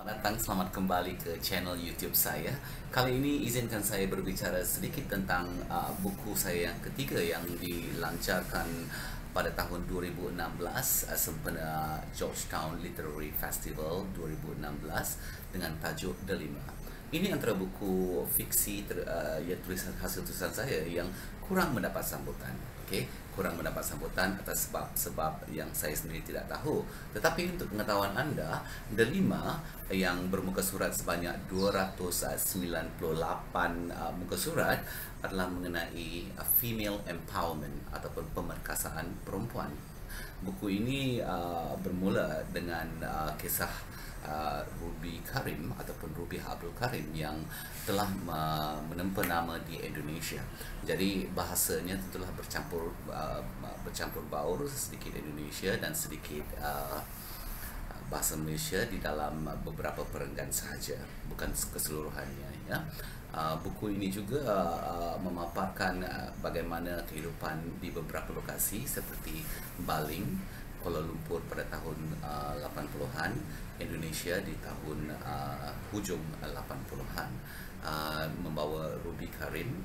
datang, selamat kembali ke channel YouTube saya. Kali ini izinkan saya berbicara sedikit tentang uh, buku saya yang ketiga yang dilancarkan pada tahun 2016 uh, sempena Georgetown Literary Festival 2016 dengan tajuk Delima. Ini antara buku fiksi ter, uh, yang tulisan hasil tulisan saya yang kurang mendapat sambutan. Okay? kurang mendapat sambutan atas sebab-sebab yang saya sendiri tidak tahu. Tetapi untuk pengetahuan anda, Delima yang bermuka surat sebanyak 298 uh, muka surat adalah mengenai uh, female empowerment ataupun pemerkasaan perempuan. Buku ini uh, bermula dengan uh, kisah uh, Karim ataupun Ruby Abdul Karim yang telah uh, menempa nama di Indonesia. Jadi bahasanya tentulah bercampur uh, bercampur baur sedikit Indonesia dan sedikit uh, bahasa Malaysia di dalam beberapa perenggan sahaja, bukan keseluruhannya ya. Uh, buku ini juga uh, memaparkan uh, bagaimana kehidupan di beberapa lokasi seperti Baling, Kuala Lumpur pada tahun uh, 80-an, Indonesia di tahun uh, hujung 80-an uh, membawa Ruby Karim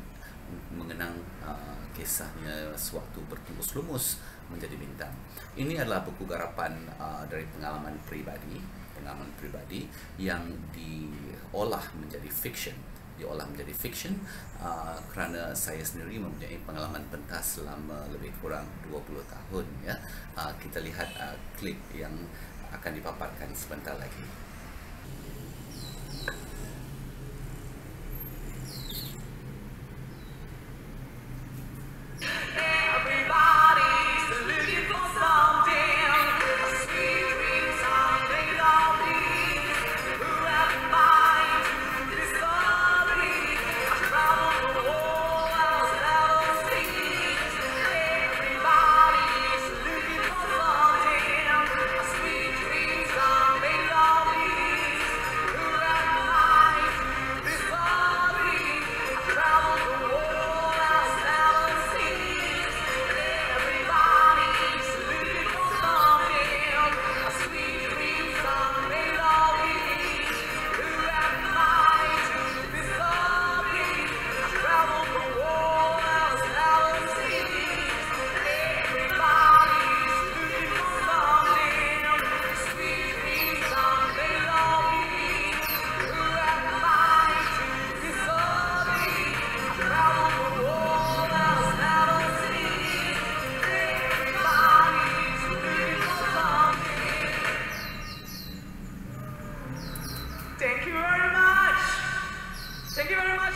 mengenang uh, kisahnya sewaktu bertumbus lumus menjadi bintang. Ini adalah buku garapan uh, dari pengalaman pribadi, pengalaman pribadi yang diolah menjadi fiction diolah menjadi fiction uh, kerana saya sendiri mempunyai pengalaman pentas selama lebih kurang 20 tahun ya. Uh, kita lihat uh, klip yang akan dipaparkan sebentar lagi.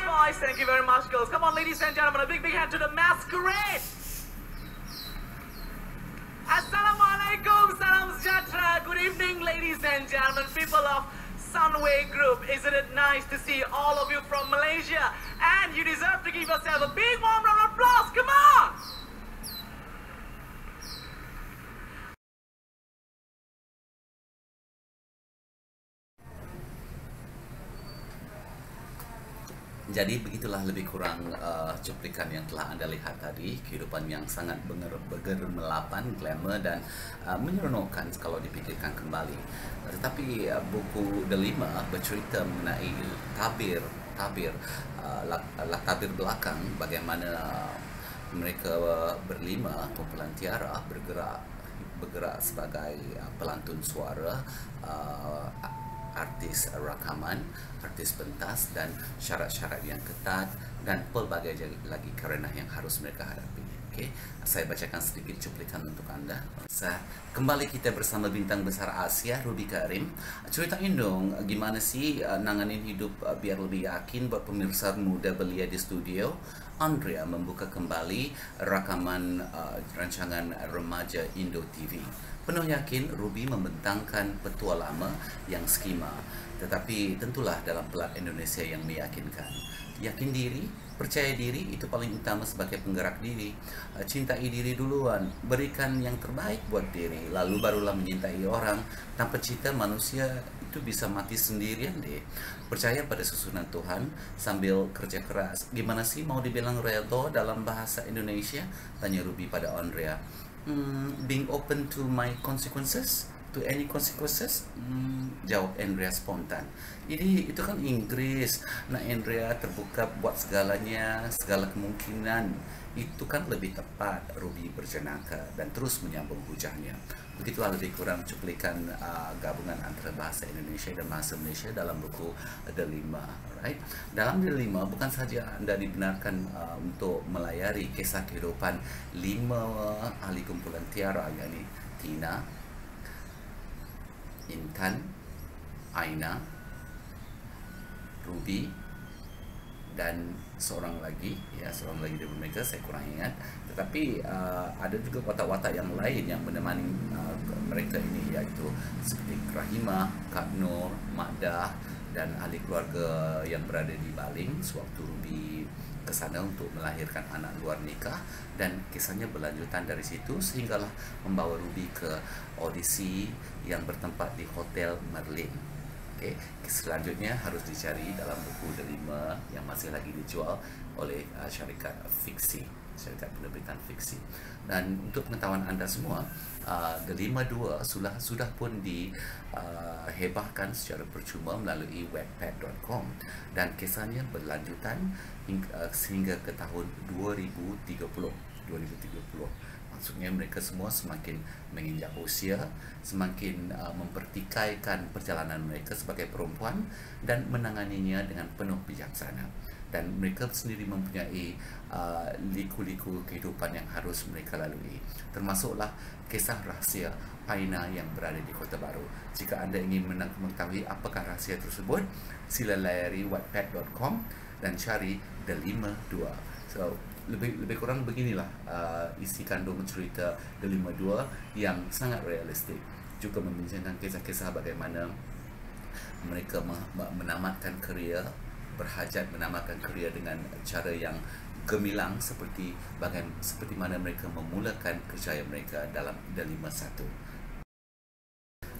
Thank you very much, girls. Come on, ladies and gentlemen, a big, big hand to the masquerade. Assalamualaikum, salam sejahtera. Good evening, ladies and gentlemen, people of Sunway Group. Isn't it nice to see all of you from Malaysia? And you deserve to give yourself a big warm round of applause. Come on! Jadi begitulah lebih kurang uh, cuplikan yang telah anda lihat tadi kehidupan yang sangat bergemelapan, glamour dan uh, menyeronokkan kalau dipikirkan kembali. Tetapi uh, buku Delima bercerita mengenai tabir tabir uh, tabir belakang bagaimana mereka berlima kumpulan tiara bergerak bergerak sebagai uh, pelantun suara uh, artis rakaman, artis pentas dan syarat-syarat yang ketat dan pelbagai lagi kerana yang harus mereka hadapi. Okay. Saya bacakan sedikit cuplikan untuk anda. Kembali kita bersama bintang besar Asia, Ruby Karim. Ceritain dong gimana sih uh, nanganin hidup uh, biar lebih yakin buat pemirsa muda belia di studio. Andrea membuka kembali rakaman uh, rancangan remaja Indo TV. Penuh yakin Ruby membentangkan petua lama yang skema. Tetapi tentulah dalam pelat Indonesia yang meyakinkan. Yakin diri, percaya diri itu paling utama sebagai penggerak diri. Uh, cintai diri duluan, berikan yang terbaik buat diri, lalu barulah menyintai orang. Tanpa cinta manusia itu bisa mati sendirian deh. Percaya pada susunan Tuhan sambil kerja keras. Gimana sih mau dibilang redo dalam bahasa Indonesia? Tanya Ruby pada Andrea. Hmm, being open to my consequences? to any consequences? Hmm, jawab Andrea spontan. Jadi itu kan Inggris. Nak Andrea terbuka buat segalanya, segala kemungkinan. Itu kan lebih tepat Ruby berjenaka dan terus menyambung hujahnya. Begitulah lebih kurang cuplikan uh, gabungan antara bahasa Indonesia dan bahasa Malaysia dalam buku The Lima. Right? Dalam The Lima bukan saja anda dibenarkan uh, untuk melayari kisah kehidupan lima ahli kumpulan tiara yakni Tina, Intan, Aina, Ruby dan seorang lagi ya seorang lagi dari mereka saya kurang ingat tetapi uh, ada juga watak-watak yang lain yang menemani uh, mereka ini iaitu seperti Rahimah, Kak Nur, Mak Dah dan ahli keluarga yang berada di Baling sewaktu Ruby ke sana untuk melahirkan anak luar nikah dan kisahnya berlanjutan dari situ sehinggalah membawa Ruby ke audisi yang bertempat di Hotel Merlin. Okay. Selanjutnya harus dicari dalam buku delima yang masih lagi dijual oleh uh, syarikat fiksi, syarikat penerbitan fiksi. Dan untuk pengetahuan anda semua, uh, delima dua sudah sudah pun dihebahkan uh, secara percuma melalui webpad.com dan kisahnya berlanjutan Uh, sehingga ke tahun 2030 2030 maksudnya mereka semua semakin menginjak usia semakin uh, mempertikaikan perjalanan mereka sebagai perempuan dan menanganinya dengan penuh bijaksana dan mereka sendiri mempunyai uh, liku-liku kehidupan yang harus mereka lalui termasuklah kisah rahsia Aina yang berada di Kota Baru. Jika anda ingin mengetahui apakah rahsia tersebut, sila layari wattpad.com dan cari The Lima Dua. So lebih lebih kurang beginilah uh, isi kandung cerita The Lima Dua yang sangat realistik. Juga membincangkan kisah-kisah bagaimana mereka menamatkan kerjaya berhajat menamatkan kerjaya dengan cara yang gemilang seperti bagaimana seperti mana mereka memulakan kerjaya mereka dalam The Lima Satu.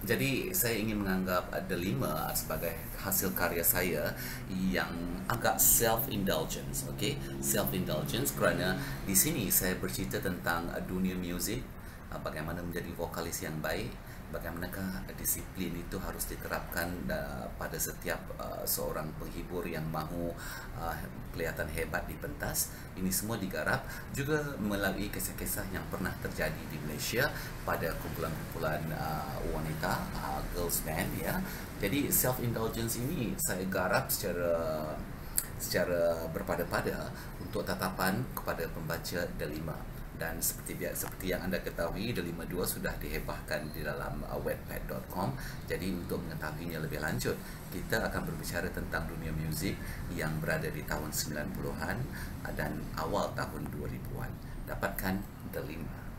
Jadi saya ingin menganggap ada lima sebagai hasil karya saya yang agak self-indulgence, okay? Self-indulgence kerana di sini saya bercerita tentang dunia muzik, bagaimana menjadi vokalis yang baik, bagaimanakah disiplin itu harus diterapkan pada setiap uh, seorang penghibur yang mahu uh, kelihatan hebat di pentas? Ini semua digarap juga melalui kisah-kisah yang pernah terjadi di Malaysia pada kumpulan-kumpulan uh, wanita girls band ya. Jadi self indulgence ini saya garap secara secara berpada-pada untuk tatapan kepada pembaca delima dan seperti seperti yang anda ketahui The 52 sudah dihebahkan di dalam uh, webpad.com jadi untuk mengetahuinya lebih lanjut kita akan berbicara tentang dunia muzik yang berada di tahun 90-an dan awal tahun 2000-an dapatkan The 5